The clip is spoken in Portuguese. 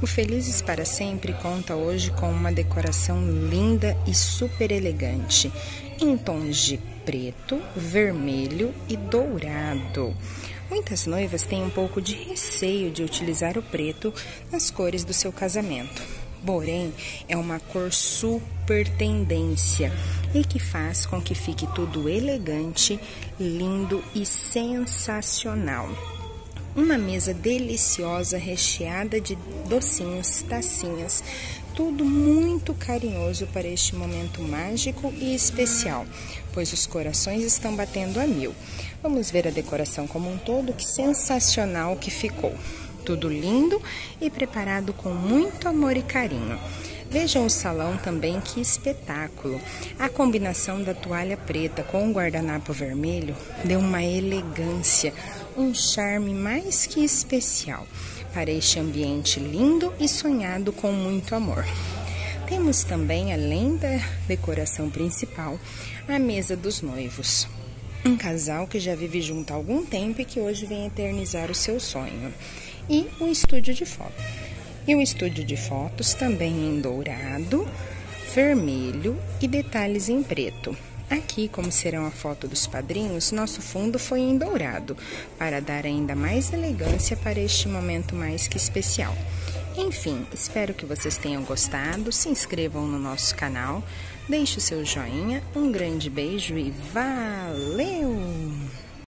O Felizes para Sempre conta hoje com uma decoração linda e super elegante, em tons de preto, vermelho e dourado. Muitas noivas têm um pouco de receio de utilizar o preto nas cores do seu casamento. Porém, é uma cor super tendência e que faz com que fique tudo elegante, lindo e sensacional. Uma mesa deliciosa recheada de docinhos, tacinhas, tudo muito carinhoso para este momento mágico e especial, pois os corações estão batendo a mil. Vamos ver a decoração como um todo, que sensacional que ficou. Tudo lindo e preparado com muito amor e carinho. Vejam o salão também, que espetáculo! A combinação da toalha preta com o guardanapo vermelho deu uma elegância, um charme mais que especial para este ambiente lindo e sonhado com muito amor. Temos também, além da decoração principal, a mesa dos noivos. Um casal que já vive junto há algum tempo e que hoje vem eternizar o seu sonho. E um estúdio de foto e um estúdio de fotos também em dourado, vermelho e detalhes em preto. Aqui, como serão a foto dos padrinhos, nosso fundo foi em dourado, para dar ainda mais elegância para este momento mais que especial. Enfim, espero que vocês tenham gostado, se inscrevam no nosso canal, deixe o seu joinha, um grande beijo e valeu!